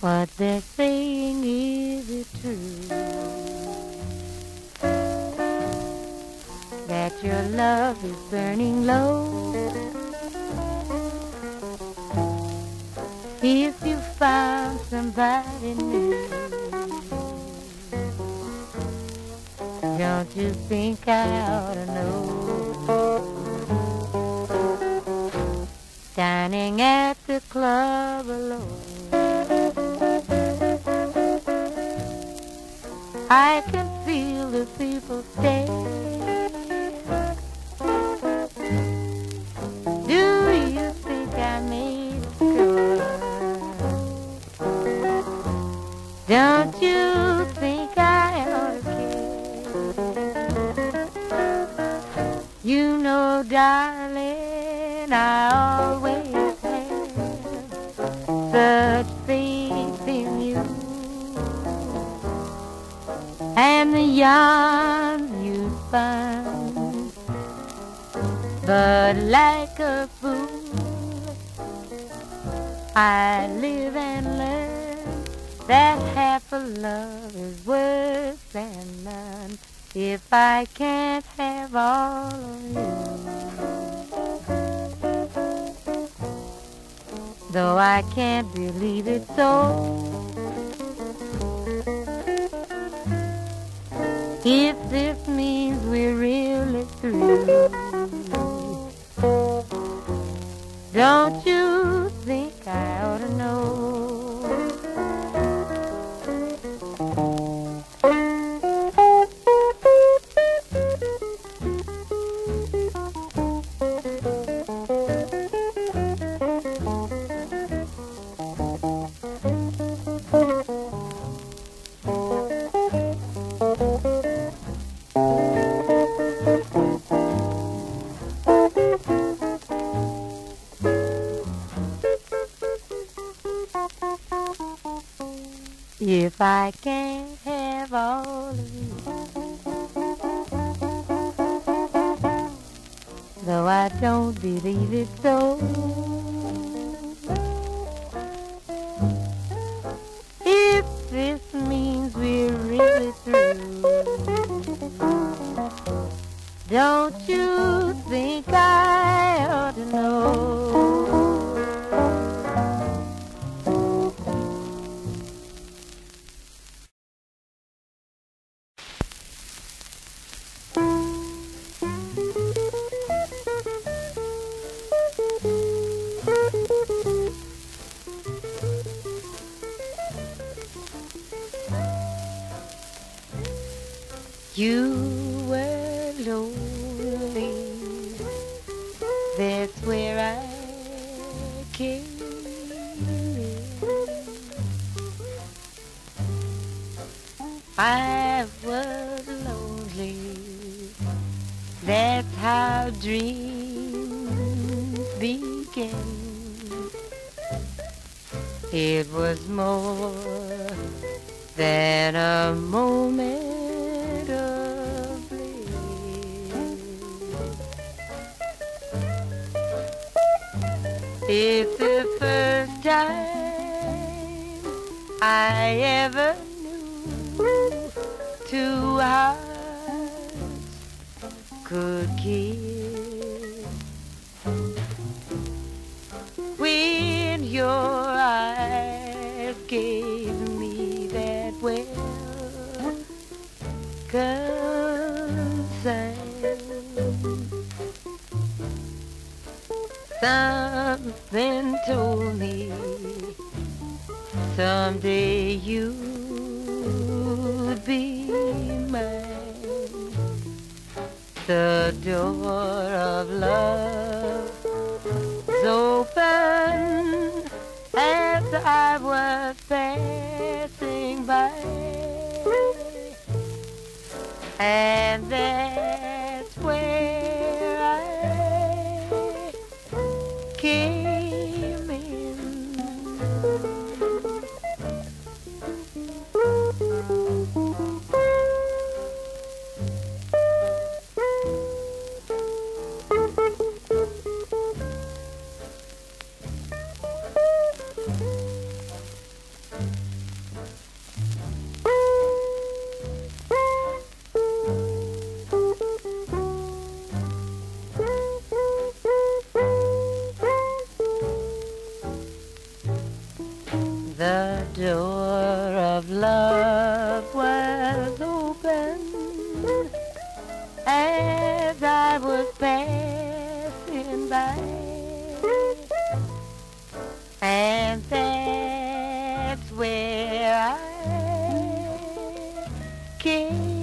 What they're saying is it true? That your love is burning low. If you found somebody new, don't you think I ought to know? Dining at the club alone. I can feel the people stare. Do you think I made it good? Don't you think I ought to care? You know, darling, I always have such faith and the yarn you find. But like a fool, I live and learn that half a love is worse than none. If I can't have all of you, though I can't believe it so. If this means we're really through, don't you If I can't have all of you, though I don't believe it so. If this means we're really through, don't you think I You were lonely. That's where I came in. I was lonely. That's how dreams begin. It was more than a moment It's the first time I ever knew two hearts could kiss. When your eyes gave Something told me someday you'd be mine. The door of love was open door of love was open as I was passing by. And that's where I came.